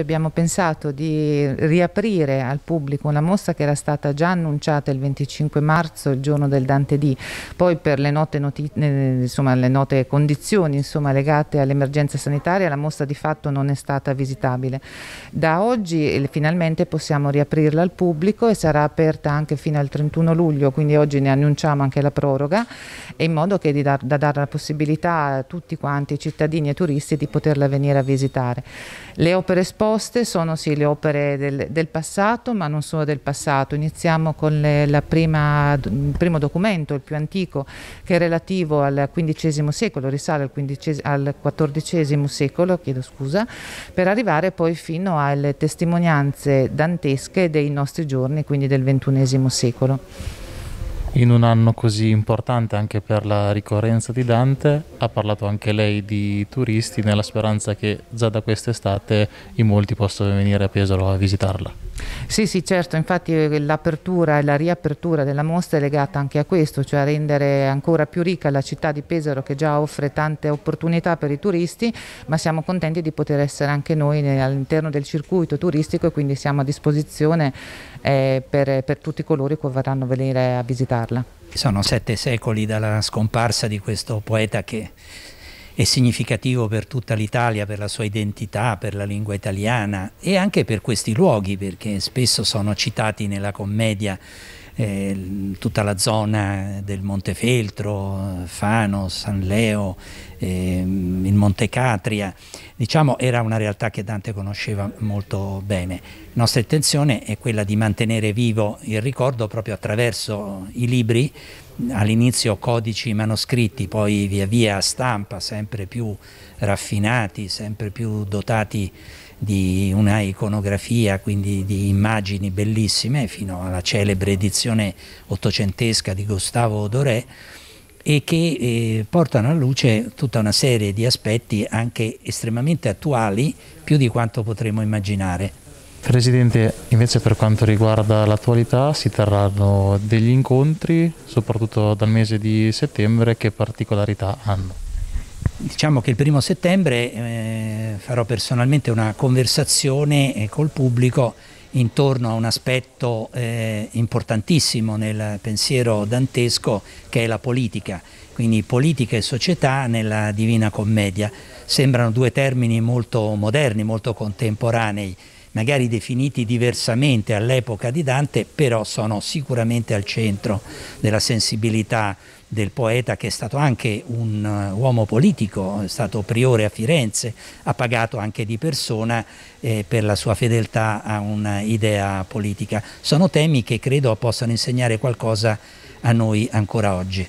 Abbiamo pensato di riaprire al pubblico una mostra che era stata già annunciata il 25 marzo, il giorno del Dante D, poi per le note, eh, insomma, le note condizioni insomma, legate all'emergenza sanitaria la mostra di fatto non è stata visitabile. Da oggi eh, finalmente possiamo riaprirla al pubblico e sarà aperta anche fino al 31 luglio, quindi oggi ne annunciamo anche la proroga, in modo che dar, da dare la possibilità a tutti quanti, cittadini e turisti, di poterla venire a visitare. Le opere esposte sono sì le opere del, del passato, ma non solo del passato. Iniziamo con il primo documento, il più antico, che è relativo al XV secolo, risale al, al XIV secolo, chiedo scusa, per arrivare poi fino alle testimonianze dantesche dei nostri giorni, quindi del XXI secolo in un anno così importante anche per la ricorrenza di Dante, ha parlato anche lei di turisti nella speranza che già da quest'estate in molti possano venire a Pesaro a visitarla. Sì, sì, certo, infatti eh, l'apertura e la riapertura della mostra è legata anche a questo, cioè a rendere ancora più ricca la città di Pesaro che già offre tante opportunità per i turisti, ma siamo contenti di poter essere anche noi all'interno del circuito turistico e quindi siamo a disposizione eh, per, per tutti coloro che vorranno venire a visitarla. Sono sette secoli dalla scomparsa di questo poeta che è significativo per tutta l'Italia, per la sua identità, per la lingua italiana e anche per questi luoghi, perché spesso sono citati nella commedia eh, tutta la zona del Montefeltro, Fano, San Leo, eh, il Monte Catria, diciamo era una realtà che Dante conosceva molto bene. La nostra intenzione è quella di mantenere vivo il ricordo proprio attraverso i libri all'inizio codici manoscritti, poi via via stampa, sempre più raffinati, sempre più dotati di una iconografia, quindi di immagini bellissime, fino alla celebre edizione ottocentesca di Gustavo Doré, e che eh, portano a luce tutta una serie di aspetti anche estremamente attuali, più di quanto potremmo immaginare. Presidente, invece per quanto riguarda l'attualità si terranno degli incontri, soprattutto dal mese di settembre, che particolarità hanno? Diciamo che il primo settembre eh, farò personalmente una conversazione eh, col pubblico intorno a un aspetto eh, importantissimo nel pensiero dantesco che è la politica, quindi politica e società nella Divina Commedia. Sembrano due termini molto moderni, molto contemporanei, magari definiti diversamente all'epoca di Dante, però sono sicuramente al centro della sensibilità del poeta che è stato anche un uh, uomo politico, è stato priore a Firenze, ha pagato anche di persona eh, per la sua fedeltà a un'idea politica. Sono temi che credo possano insegnare qualcosa a noi ancora oggi.